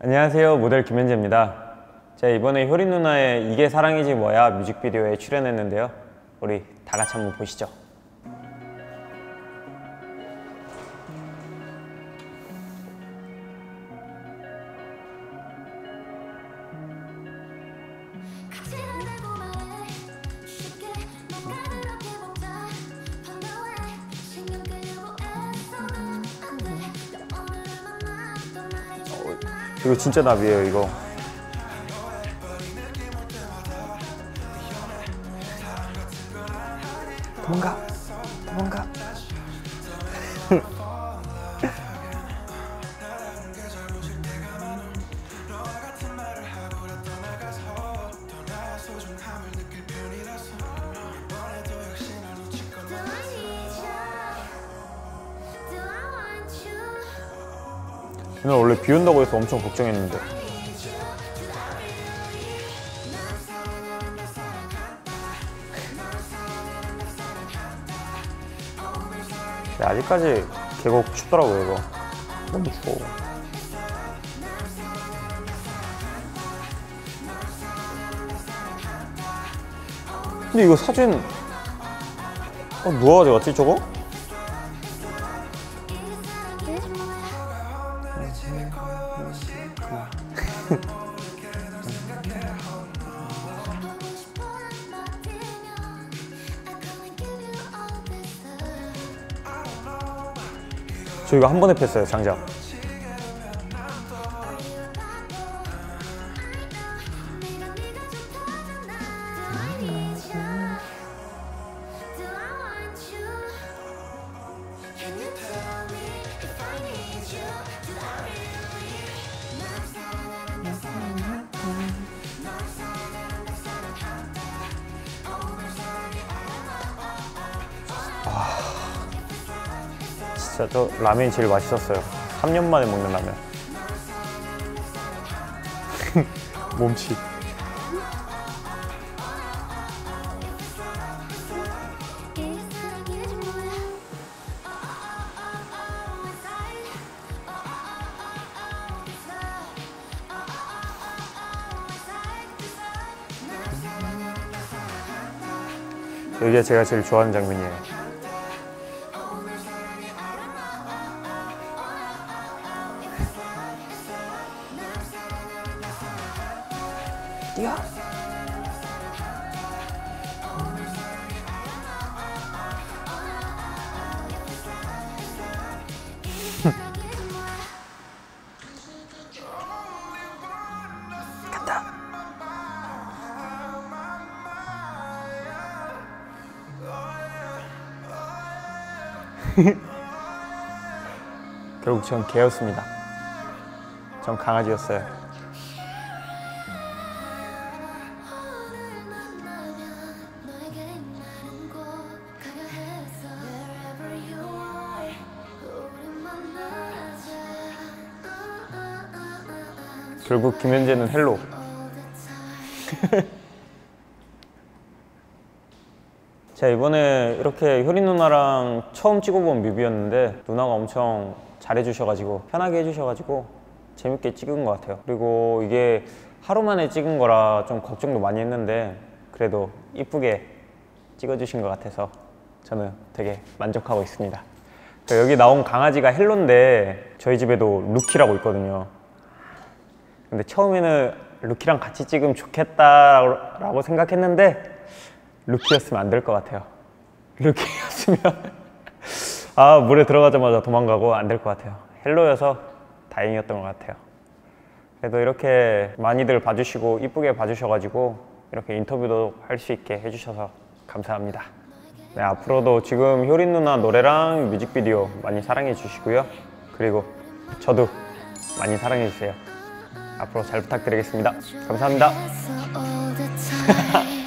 안녕하세요. 모델 김현재입니다. 제가 이번에 효린 누나의 이게 사랑이지 뭐야 뮤직비디오에 출연했는데요. 우리 다 같이 한번 보시죠 이거 진짜 나비예요 이거. 도망가. 도망가 오늘 원래 비 온다고 해서 엄청 걱정했는데. 아직까지 계곡 춥더라고요 이거. 너무 추워. 근데 이거 사진 어 누가 가져갔지 저거? 보 저 이거 한 번에 뺐어요 장작 진짜 저 라면이 제일 맛있었어요. 3년 만에 먹는 라면. 몸치. 여기가 제가 제일 좋아하는 장면이에요 뛰어 간다 결국 전 개였습니다. 전 강아지였어요. 결국 김현재는 헬로. 제가 이번에 이렇게 효린 누나랑 처음 찍어본 뮤비였는데 누나가 엄청 잘해주셔가지고 편하게 해주셔가지고 재밌게 찍은 것 같아요. 그리고 이게 하루 만에 찍은 거라 좀 걱정도 많이 했는데 그래도 이쁘게 찍어주신 것 같아서 저는 되게 만족하고 있습니다. 그 여기 나온 강아지가 헬로인데 저희 집에도 루키라고 있거든요. 근데 처음에는 루키랑 같이 찍으면 좋겠다라고 생각했는데 루키였으면 안 될 것 같아요. 루키였으면 아 물에 들어가자마자 도망가고 안 될 것 같아요. 헬로여서 다행이었던 것 같아요. 그래도 이렇게 많이들 봐주시고 이쁘게 봐주셔가지고 이렇게 인터뷰도 할 수 있게 해주셔서 감사합니다. 네, 앞으로도 지금 효린 누나 노래랑 뮤직비디오 많이 사랑해 주시고요. 그리고 저도 많이 사랑해 주세요. 앞으로 잘 부탁드리겠습니다. 감사합니다.